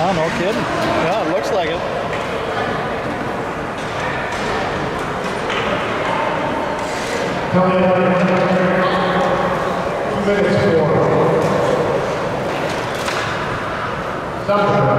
Yeah, no kidding. Yeah, it looks like it. Two minutes for something.